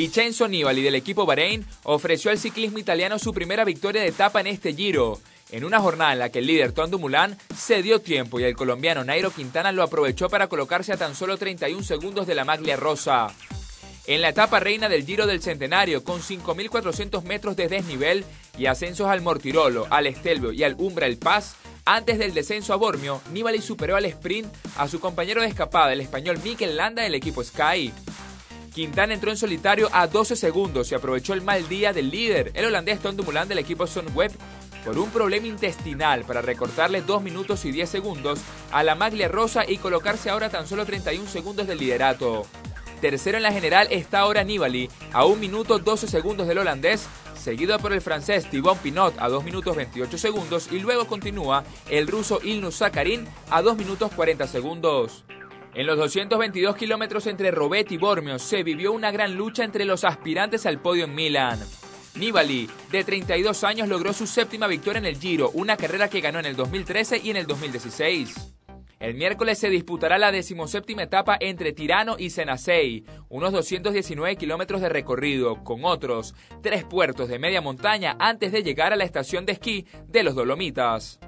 Vincenzo Nibali del equipo Bahrein ofreció al ciclismo italiano su primera victoria de etapa en este Giro. En una jornada en la que el líder Tom Dumoulin se dio tiempo y el colombiano Nairo Quintana lo aprovechó para colocarse a tan solo 31 segundos de la maglia rosa. En la etapa reina del Giro del Centenario, con 5.400 metros de desnivel y ascensos al Mortirolo, al Estelvio y al Umbra El Paz, antes del descenso a Bormio, Nibali superó al sprint a su compañero de escapada, el español Mikel Landa del equipo Sky. Quintana entró en solitario a 12 segundos y aprovechó el mal día del líder, el holandés Tom Dumoulin del equipo Sunweb, por un problema intestinal para recortarle 2 minutos y 10 segundos a la maglia rosa y colocarse ahora tan solo 31 segundos del liderato. Tercero en la general está ahora Nibali, a 1 minuto 12 segundos del holandés, seguido por el francés Thibaut Pinot a 2 minutos 28 segundos y luego continúa el ruso Ilnus Sakharin a 2 minutos 40 segundos. En los 222 kilómetros entre Robet y Bormio se vivió una gran lucha entre los aspirantes al podio en Milán. Nibali, de 32 años, logró su séptima victoria en el Giro, una carrera que ganó en el 2013 y en el 2016. El miércoles se disputará la decimoséptima etapa entre Tirano y Senasei, unos 219 kilómetros de recorrido, con otros tres puertos de media montaña antes de llegar a la estación de esquí de los Dolomitas.